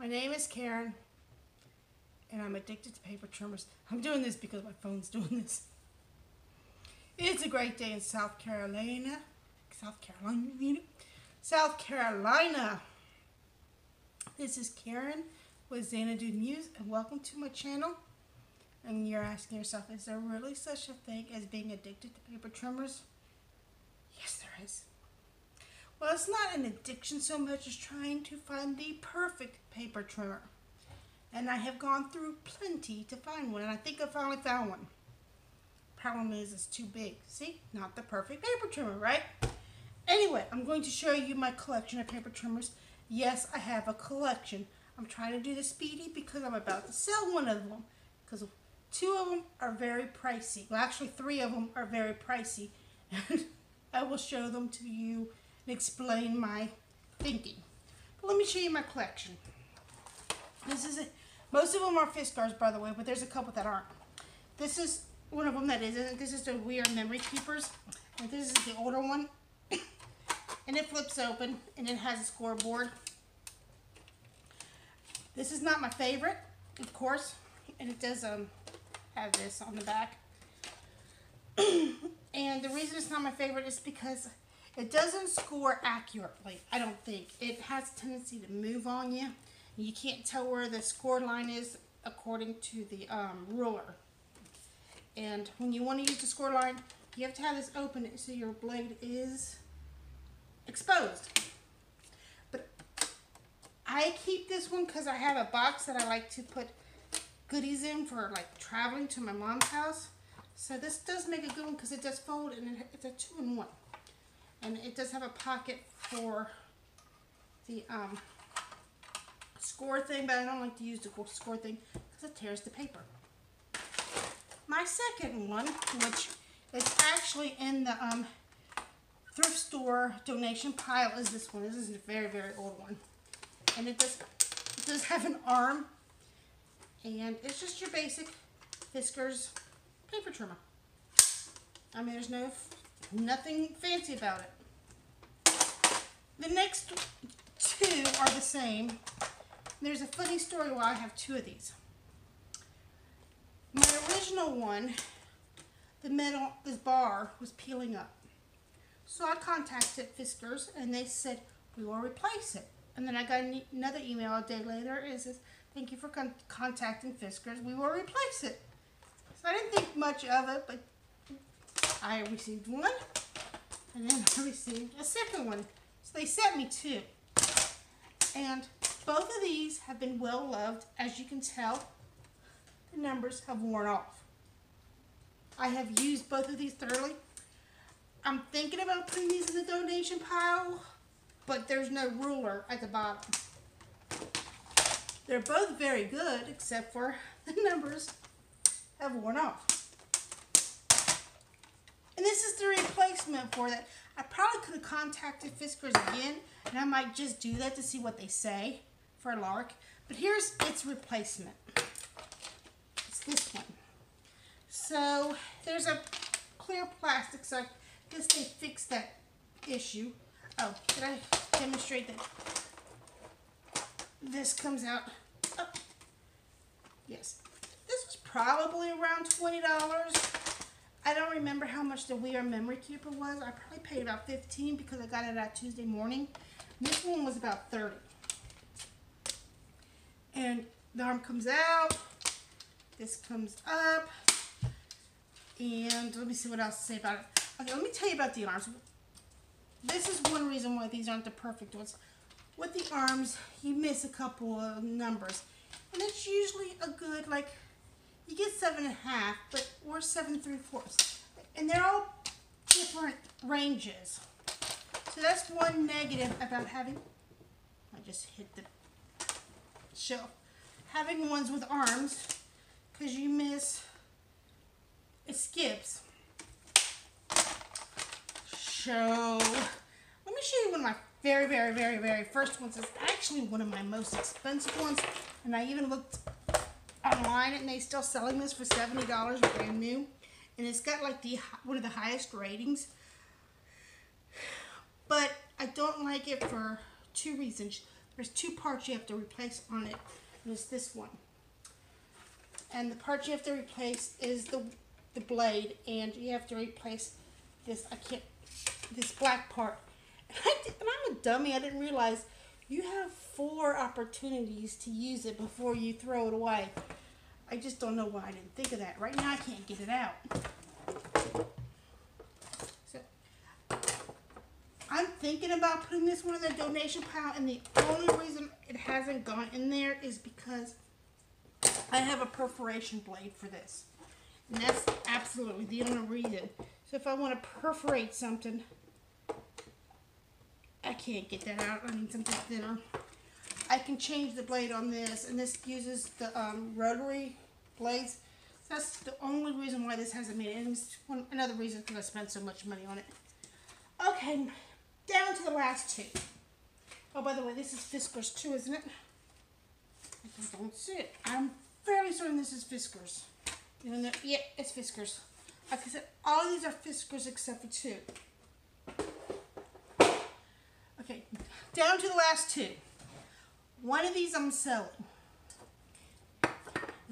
My name is Karen, and I'm addicted to paper trimmers. I'm doing this because my phone's doing this. It's a great day in South Carolina. South Carolina. South Carolina. This is Karen with Zannido Muse, and welcome to my channel. And you're asking yourself, is there really such a thing as being addicted to paper trimmers? Yes, there is. Well, it's not an addiction so much as trying to find the perfect paper trimmer. And I have gone through plenty to find one, and I think I finally found one. Problem is, it's too big. See? Not the perfect paper trimmer, right? Anyway, I'm going to show you my collection of paper trimmers. Yes, I have a collection. I'm trying to do the speedy because I'm about to sell one of them. Because two of them are very pricey. Well, actually, three of them are very pricey. And I will show them to you explain my thinking. But let me show you my collection. This is it. Most of them are Fiskars, by the way, but there's a couple that aren't. This is one of them that isn't. This is the We Are Memory Keepers. And this is the older one. and it flips open and it has a scoreboard. This is not my favorite, of course. And it does um, have this on the back. and the reason it's not my favorite is because it doesn't score accurately, I don't think. It has tendency to move on you. You can't tell where the score line is according to the um, ruler. And when you want to use the score line, you have to have this open so your blade is exposed. But I keep this one because I have a box that I like to put goodies in for like traveling to my mom's house. So this does make a good one because it does fold and it's a two-in-one. And it does have a pocket for the um, score thing, but I don't like to use the score thing because it tears the paper. My second one, which is actually in the um, thrift store donation pile, is this one. This is a very, very old one. And it does, it does have an arm. And it's just your basic Fiskars paper trimmer. I mean, there's no, nothing fancy about it. The next two are the same. There's a funny story why I have two of these. My original one, the metal, this bar was peeling up. So I contacted Fiskars and they said, we will replace it. And then I got another email a day later. It says, thank you for con contacting Fiskars. We will replace it. So I didn't think much of it, but I received one, and then I received a second one. So they sent me two. And both of these have been well loved. As you can tell, the numbers have worn off. I have used both of these thoroughly. I'm thinking about putting these in the donation pile, but there's no ruler at the bottom. They're both very good, except for the numbers have worn off. This is the replacement for that. I probably could have contacted Fiskars again, and I might just do that to see what they say for a lark. But here's its replacement. It's this one. So there's a clear plastic, so I guess they fixed that issue. Oh, did I demonstrate that this comes out? Oh. Yes, This was probably around $20. I don't remember how much the We Are Memory Keeper was. I probably paid about 15 because I got it out Tuesday morning. This one was about 30. And the arm comes out. This comes up. And let me see what else to say about it. Okay, let me tell you about the arms. This is one reason why these aren't the perfect ones. With the arms, you miss a couple of numbers. And it's usually a good, like, you get seven and a half, but we're seven three fourths. And they're all different ranges. So that's one negative about having, I just hit the shelf, having ones with arms, because you miss, it skips. So, let me show you one of my very, very, very, very first ones. It's actually one of my most expensive ones, and I even looked online and they still selling this for $70 brand new. And it's got like the one of the highest ratings. But I don't like it for two reasons. there's two parts you have to replace on it. It's this one. And the part you have to replace is the the blade, and you have to replace this. I can't this black part. And, I I'm a dummy. I didn't realize you have four opportunities to use it before you throw it away. I just don't know why I didn't think of that. Right now, I can't get it out. So, I'm thinking about putting this one in the donation pile, and the only reason it hasn't gone in there is because I have a perforation blade for this. And that's absolutely the only reason. So if I want to perforate something, I can't get that out. I need something thinner. I can change the blade on this, and this uses the um, rotary blades. That's the only reason why this hasn't made it. And it's one, another reason because I spent so much money on it. Okay, down to the last two. Oh, by the way, this is Fiskars too, isn't it? I don't see it. I'm fairly certain this is Fiskars. Even though, yeah, it's Fiskars. Like I said, all these are Fiskars except for two. Okay, down to the last two. One of these I'm selling. The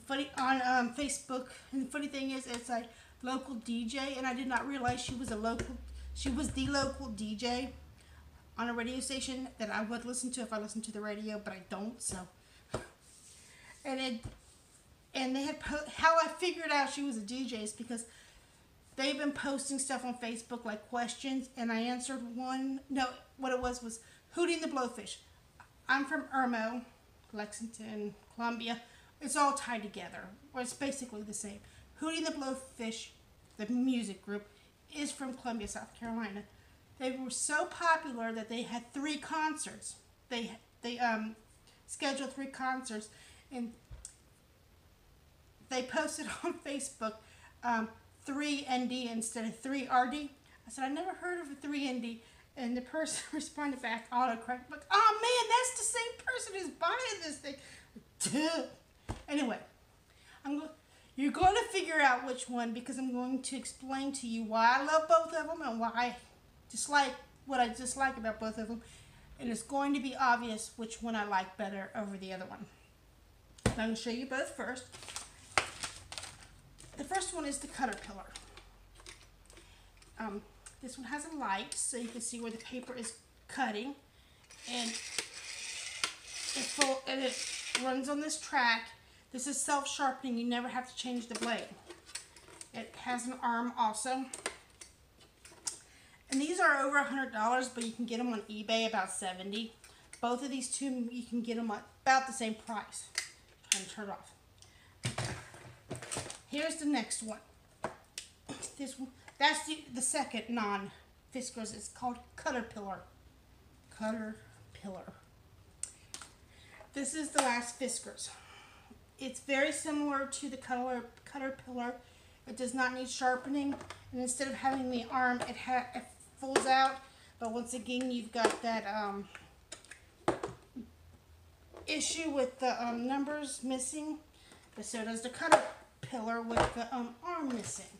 funny on um, Facebook, and the funny thing is, it's a local DJ, and I did not realize she was a local. She was the local DJ on a radio station that I would listen to if I listened to the radio, but I don't. So, and it, and they had how I figured out she was a DJ is because they've been posting stuff on Facebook like questions, and I answered one. No, what it was was Hootie and the Blowfish. I'm from Irmo, Lexington, Columbia. It's all tied together. Or it's basically the same. Hootie and the Blowfish, the music group, is from Columbia, South Carolina. They were so popular that they had three concerts. They they um scheduled three concerts, and they posted on Facebook um, three ND instead of three RD. I said I never heard of a three ND. And the person responded back autocorrect, like, oh man, that's the same person who's buying this thing. Anyway, I'm go- you're going to figure out which one because I'm going to explain to you why I love both of them and why I dislike what I dislike about both of them. And it's going to be obvious which one I like better over the other one. I'm going to show you both first. The first one is the Cutterpillar. Um, this one has a light so you can see where the paper is cutting. And it, full, and it runs on this track. This is self-sharpening. You never have to change the blade. It has an arm also. And these are over a $100, but you can get them on eBay about 70 Both of these two, you can get them at about the same price. Turn it off. Here's the next one. This one, that's the, the second non Fiskars. It's called Cutterpillar. Cutterpillar. This is the last Fiskars. It's very similar to the Cutter, Cutterpillar. It does not need sharpening. And instead of having the arm, it, it folds out. But once again, you've got that um, issue with the um, numbers missing. But so does the Cutterpillar with the um, arm missing.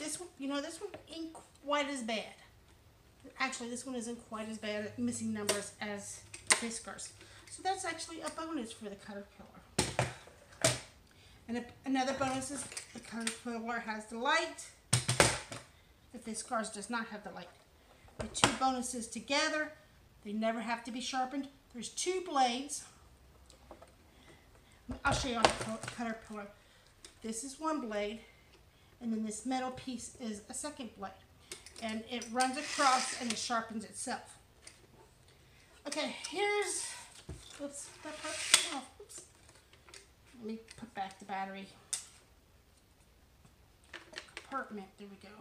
This one, you know, this one ain't quite as bad. Actually, this one isn't quite as bad at missing numbers as Fiskars. So that's actually a bonus for the Cutterpillar. And a, another bonus is the Cutterpillar has the light. The Fiskars does not have the light. The two bonuses together, they never have to be sharpened. There's two blades. I'll show you on the Cutterpillar. This is one blade, and then this metal piece is a second blade. And it runs across and it sharpens itself. Okay, here's Oops, that part. Oops. Let me put back the battery compartment. There we go.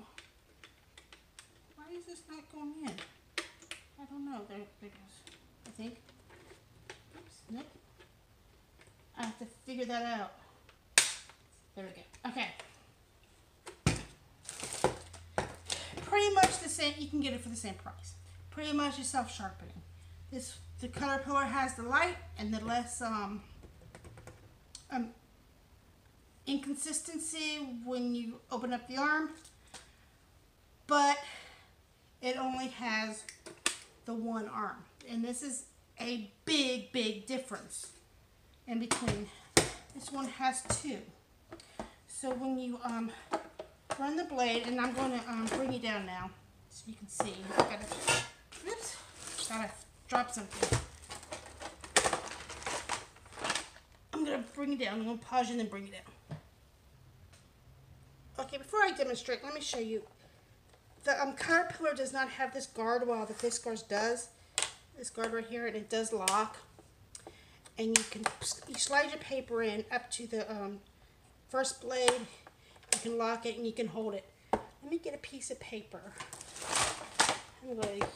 Why is this not going in? I don't know. There, there it goes. I think. Oops, nope. I have to figure that out. There we go. Okay. Pretty much the same. You can get it for the same price. Pretty much it's self-sharpening. This the Cutterpillar has the light and the less um, um, inconsistency when you open up the arm, but it only has the one arm. And this is a big, big difference in between. This one has two. So when you um, run the blade, and I'm going to um, bring you down now so you can see. I gotta, oops, gotta drop something. I'm gonna bring it down. I'm gonna pause and then bring it down. Okay, before I demonstrate, let me show you. The um, Cutterpillar does not have this guard while the Fiskars does. This guard right here, and it does lock. And you can you slide your paper in up to the um, first blade. You can lock it and you can hold it. Let me get a piece of paper. I'm going to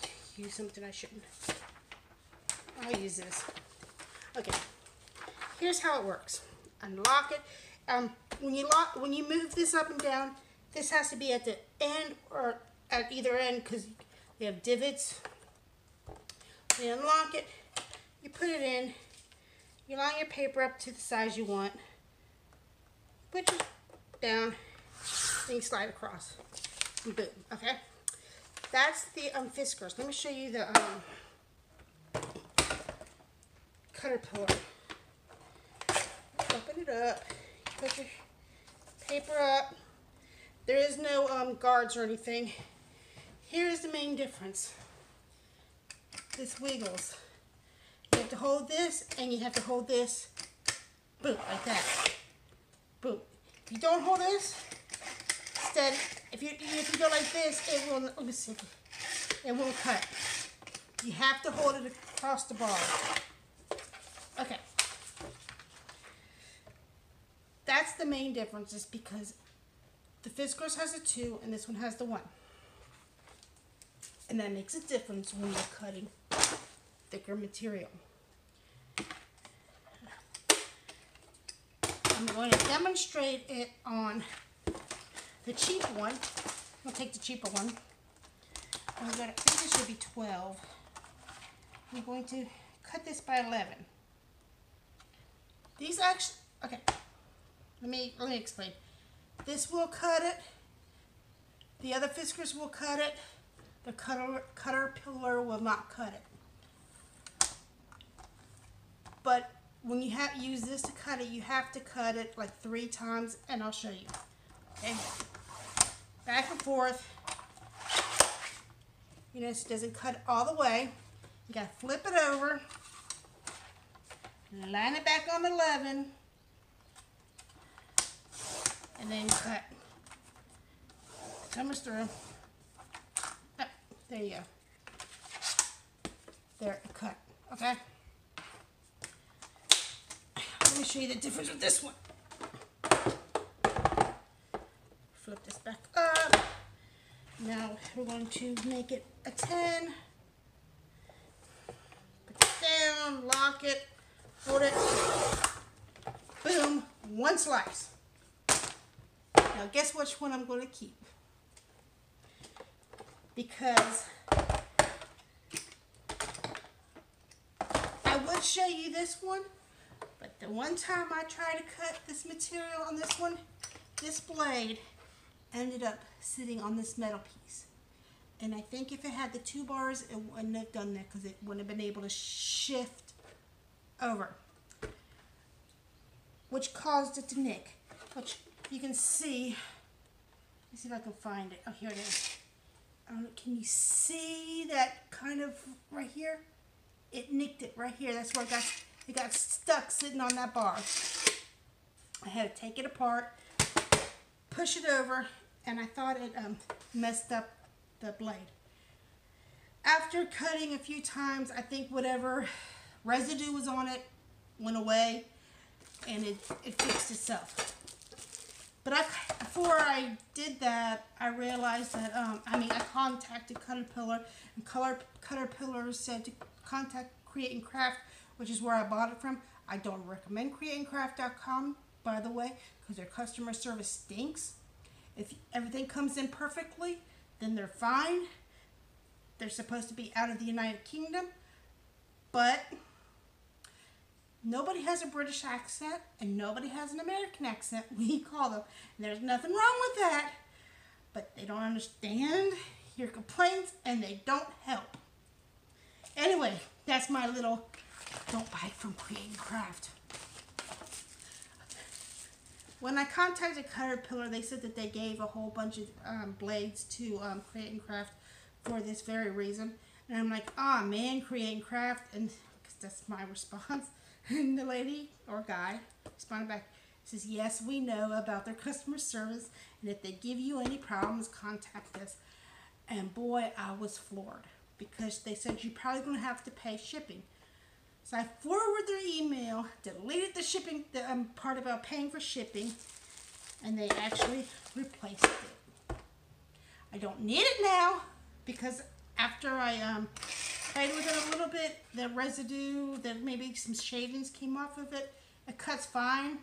use something I shouldn't. I'll use this. Okay. Here's how it works. Unlock it. Um, when you lock, when you move this up and down, this has to be at the end or at either end because they have divots. You unlock it. You put it in. You line your paper up to the size you want. Put it down. Then you slide across. And boom. Okay. That's the um, Fiskars. Let me show you the um, Cutterpillar. Open it up. Put your paper up. There is no um, guards or anything. Here's the main difference. This wiggles. You have to hold this and you have to hold this. Boom, like that. Boom. If you don't hold this, instead, if you if you go like this, it will let me see. It won't cut. You have to hold it across the bar. Okay. That's the main difference is because the Fiskars has a two and this one has the one. And that makes a difference when you're cutting thicker material. I'm going to demonstrate it on the cheap one. we'll take the cheaper one. I'm going to, I think this should be 12. I'm going to cut this by 11. These actually, okay, let me, let me explain. This will cut it. The other Fiskars will cut it. The cutter, cutter pillar will not cut it. But when you have use this to cut it, you have to cut it like three times, and I'll show you. Okay, back and forth. You know, it doesn't cut all the way. You gotta flip it over, line it back on 11, and then cut. Comes through. Oh, there you go. There, cut. Okay. Let me show you the difference with this one. Flip this back. Now we're going to make it a 10. Put it down, lock it, hold it. Boom, one slice. Now guess which one I'm going to keep. Because I would show you this one, but the one time I tried to cut this material on this one, this blade ended up sitting on this metal piece. And I think if it had the two bars, it wouldn't have done that because it wouldn't have been able to shift over. Which caused it to nick. Which you can see. Let me see if I can find it. Oh, here it is. Um, can you see that kind of right here? It nicked it right here. That's where it got, it got stuck sitting on that bar. I had to take it apart, push it over, and I thought it um, messed up the blade. After cutting a few times, I think whatever residue was on it went away and it, it fixed itself. But I, before I did that, I realized that, um, I mean, I contacted Cutterpillar, and Color, Cutterpillar said to contact Create and Craft, which is where I bought it from. I don't recommend createandcraft.com, by the way, because their customer service stinks. If everything comes in perfectly, then they're fine. They're supposed to be out of the United Kingdom, but nobody has a British accent and nobody has an American accent. We call them. And there's nothing wrong with that, but they don't understand your complaints and they don't help. Anyway, that's my little don't buy from Queen Craft. When I contacted Cutterpillar, they said that they gave a whole bunch of um, blades to um, Create and Craft for this very reason. And I'm like, ah, oh, man, Create and Craft. And cause that's my response. And the lady or guy responded back, says, yes, we know about their customer service. And if they give you any problems, contact us. And boy, I was floored because they said you're probably going to have to pay shipping. So I forwarded their email, deleted the shipping the um, part about paying for shipping, and they actually replaced it. I don't need it now because after I um, played with it a little bit, the residue, that maybe some shavings came off of it. It cuts fine.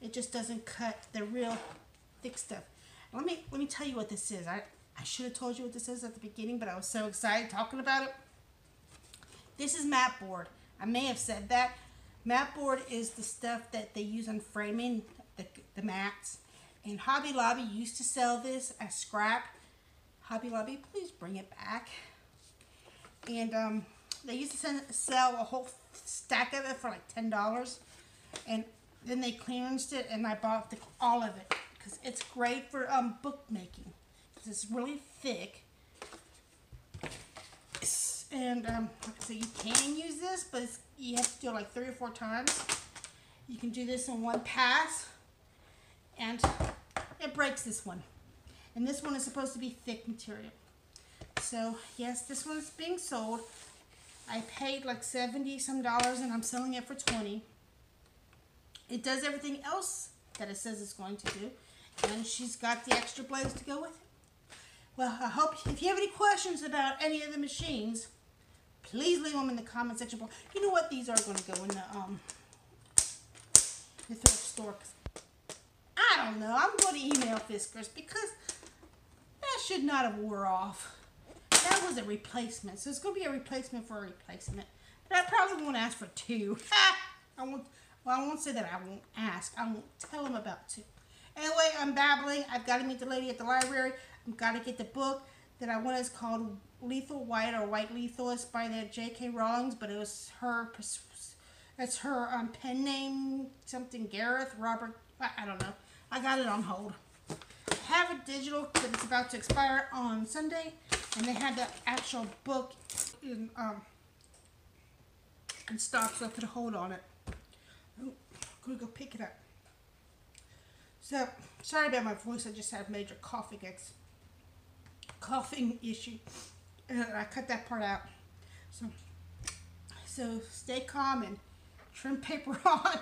It just doesn't cut the real thick stuff. Let me let me tell you what this is. I, I should have told you what this is at the beginning, but I was so excited talking about it. This is mat board. I may have said that. Mat board is the stuff that they use on framing the, the mats. And Hobby Lobby used to sell this as scrap. Hobby Lobby, please bring it back. And um, they used to send, sell a whole stack of it for like $10. And then they clearanced it and I bought the, all of it. Because it's great for um, bookmaking. Because it's really thick. And um, you can use this, but you have to do it like three or four times. You can do this in one pass. And it breaks this one. And this one is supposed to be thick material. So yes, this one is being sold. I paid like 70 some dollars and I'm selling it for 20. It does everything else that it says it's going to do. And she's got the extra blades to go with it. Well, I hope if you have any questions about any of the machines, please leave them in the comment section below. You know what? These are going to go in the um the thrift store. I don't know. I'm going to email Fiskars because that should not have wore off. That was a replacement. So it's going to be a replacement for a replacement. But I probably won't ask for two. I won't. Well, I won't say that I won't ask. I won't tell them about two. Anyway, I'm babbling. I've got to meet the lady at the library. I've got to get the book that I want. It's called Lethal White or White Lethal. It's by the J.K. Rowling's, but it was her. It's her um, pen name, something Gareth Robert. I, I don't know. I got it on hold. I have a digital, but it's about to expire on Sunday, and they had the actual book in um in stock, so I put a hold on it. Oh, gonna go pick it up. So sorry about my voice. I just had major coughing ex coughing issue. And I cut that part out. So, so stay calm and trim paper on.